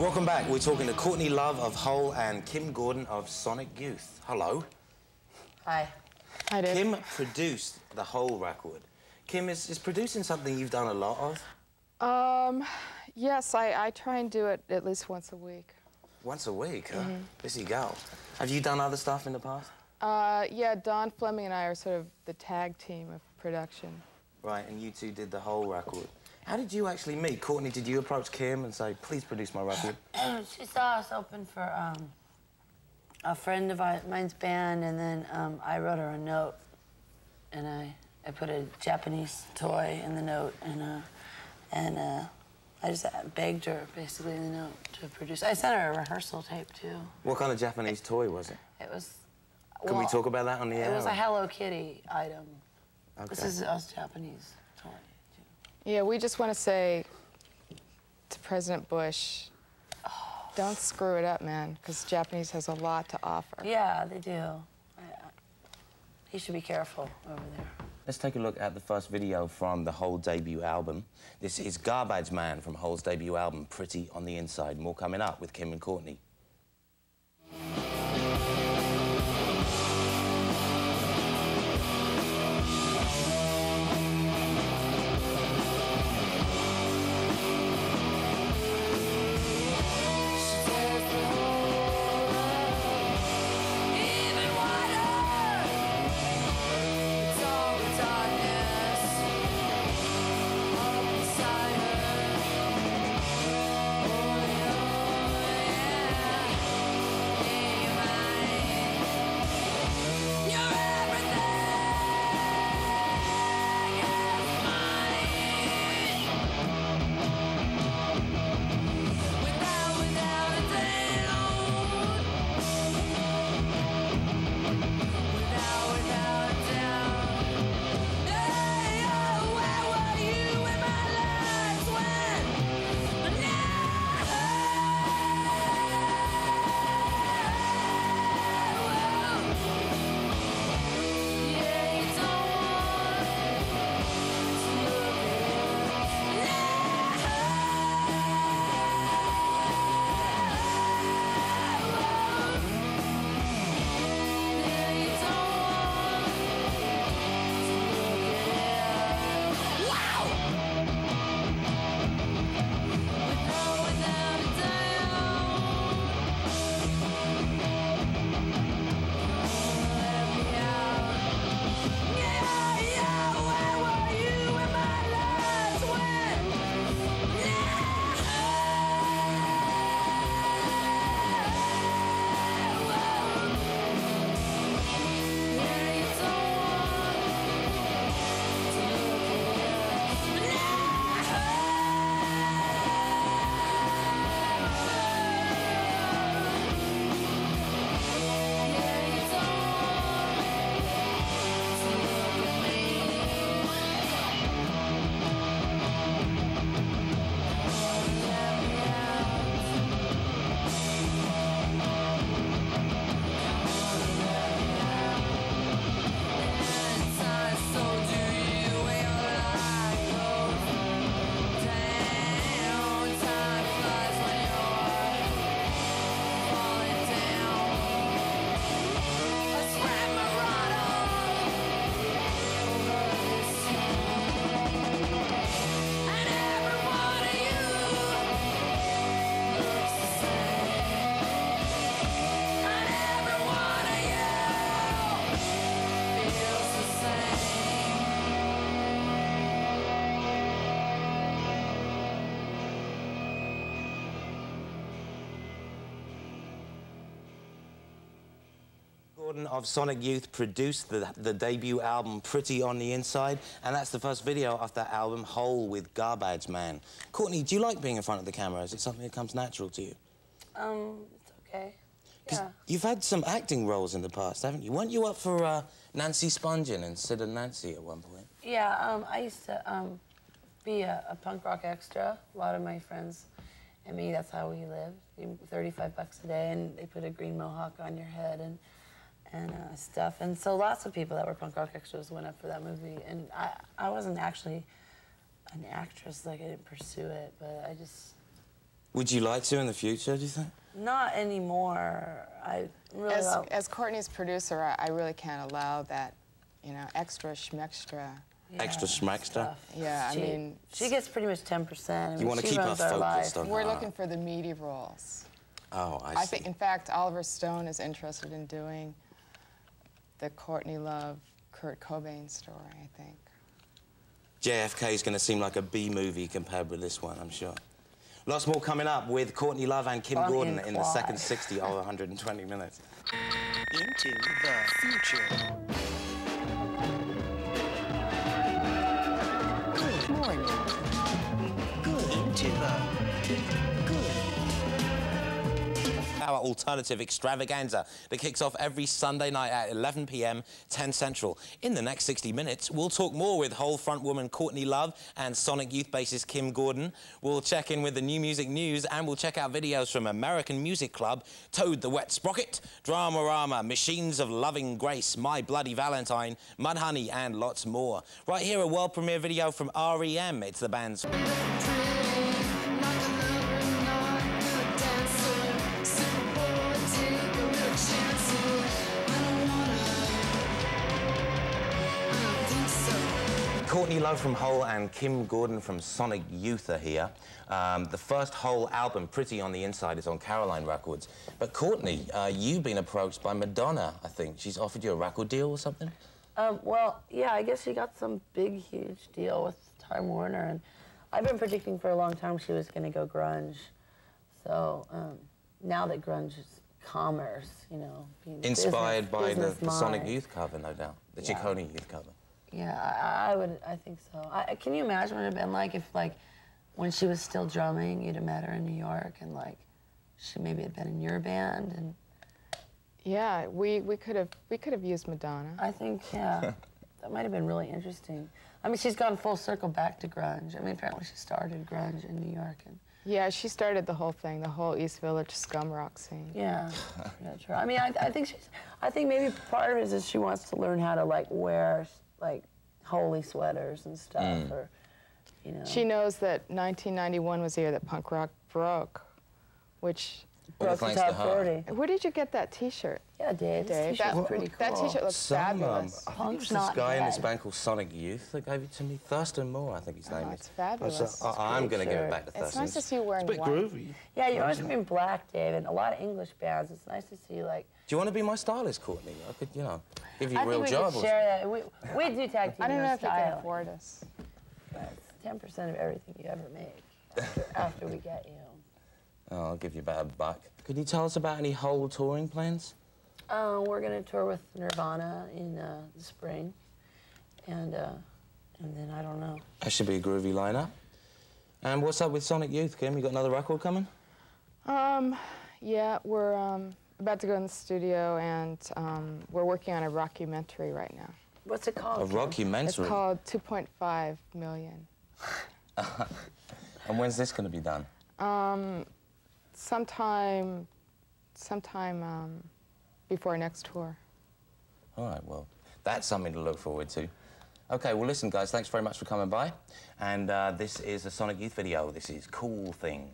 Welcome back. We're talking to Courtney Love of Hole and Kim Gordon of Sonic Youth. Hello. Hi. I did. Kim produced the Hole record. Kim, is, is producing something you've done a lot of? Um, yes, I, I try and do it at least once a week. Once a week, huh? Mm-hmm. Busy gal. Have you done other stuff in the past? Uh, yeah, Don Fleming and I are sort of the tag team of production. Right, and you two did the Hole record. How did you actually meet? Courtney, did you approach Kim and say, please produce my record? she saw us open for um, a friend of mine's band, and then um, I wrote her a note, and I, I put a Japanese toy in the note, and uh, and uh, I just begged her basically in the note to produce. I sent her a rehearsal tape too. What kind of Japanese toy was it? It was. Can we talk about that on the air? It was a Hello Kitty item. Okay. This is us Japanese toy. Too. Yeah, we just want to say to President Bush, don't screw it up, man, because Japanese has a lot to offer. Yeah, they do. I, I, he should be careful over there. Let's take a look at the first video from the Hole debut album. This is Garbage Man from Hole's debut album, Pretty on the Inside. More coming up with Kim and Courtney. Gordon of Sonic Youth produced the, the debut album Pretty on the Inside, and that's the first video off that album, Hole with Garbage Man. Courtney, do you like being in front of the camera? Is it something that comes natural to you? Um, it's okay. Yeah. You've had some acting roles in the past, haven't you? Weren't you up for uh, Nancy Spungen and Sid and Nancy at one point? Yeah, um, I used to um, be a, a punk rock extra. A lot of my friends and me, that's how we lived. 35 bucks a day, and they put a green mohawk on your head and and uh, stuff. And so lots of people that were punk rock extras went up for that movie. And I, I wasn't actually an actress, like I didn't pursue it, but I just, Would you like to in the future, do you think? Not anymore. I really As, don't- as Courtney's producer, I, I really can't allow that, you know, extra schmextra. Extra schmaxtra? stuff. Yeah, I she, mean, she gets pretty much 10%. I mean, You wanna she keep her runs our focused life. on- We're Ah. looking for the meaty roles. Oh, I, I see. think, in fact, Oliver Stone is interested in doing the Courtney Love, Kurt Cobain story, I think. JFK is going to seem like a B movie compared with this one, I'm sure. Lots more coming up with Courtney Love and Kim Bonnie Gordon and in the second 60 of 120 minutes. Into the future. Our alternative extravaganza that kicks off every Sunday night at 11 p.m., 10 Central. In the next 60 minutes, we'll talk more with Hole front woman Courtney Love and Sonic Youth bassist Kim Gordon. We'll check in with the new music news and we'll check out videos from American Music Club, Toad the Wet Sprocket, Dramarama, Machines of Loving Grace, My Bloody Valentine, Mudhoney, and lots more. Right here, a world premiere video from REM. It's the band's Courtney Love from Hole and Kim Gordon from Sonic Youth are here. Um, the first Hole album, Pretty on the Inside, is on Caroline Records. But Courtney, uh, you've been approached by Madonna, I think. She's offered you a record deal or something? Um, well, yeah, I guess she got some big, huge deal with Time Warner, and I've been predicting for a long time she was going to go grunge. So um, now that grunge is commerce, you know, being Inspired business- by the, business the Sonic. Youth cover, no doubt. The Yeah. Ciccone Youth cover. Yeah, I, I would. I think so. I, can you imagine what it'd been like if, like, when she was still drumming, you'd have met her in New York, and like, she maybe had been in your band, and Yeah, we, we could have we could have used Madonna. I think yeah, that might have been really interesting. I mean, she's gone full circle back to grunge. I mean, apparently she started grunge in New York, and Yeah, she started the whole thing, the whole East Village scum rock scene. yeah, yeah, true. I mean, I, I think she's. I think maybe part of it is that she wants to learn how to like wear like holey sweaters and stuff, mm. or you know. She knows that 1991 was the year that punk rock broke, which. All broke the thanks to top her. 40. Where did you get that T-shirt, Yeah, Dave. This Dave? t-shirt's That, pretty cool. that T-shirt looks Some, um, fabulous. I think it was this not guy in this band called Sonic Youth that gave it to me. Thurston Moore, I think his name Oh, is. it's fabulous. I It's said, I, am going to give it back to Thurston. it's nice to see you wearing it's a bit white. groovy. Yeah, you're always wearing black, Dave, and a lot of English bands. It's nice to see you like. Do you want to be my stylist, Courtney? I could, you know, give you a I real think we job. could or share that. We, we do tag team I don't know if you can afford us. Ten percent of everything you ever make after, after we get you. Oh, I'll give you about a buck. Could you tell us about any Hole touring plans? Uh, we're gonna tour with Nirvana in uh, the spring, and uh, and then I don't know. That should be a groovy lineup. And what's up with Sonic Youth, Kim? You got another record coming? Um, yeah, we're um, about to go in the studio, and um, we're working on a rockumentary right now. What's it called? A Kim? rockumentary. It's called 2.5 million. And when's this going to be done? Um, sometime, sometime um, before next tour. All right, well, that's something to look forward to. Okay, well, listen, guys, thanks very much for coming by. And uh, this is a Sonic Youth video. This is Cool Thing.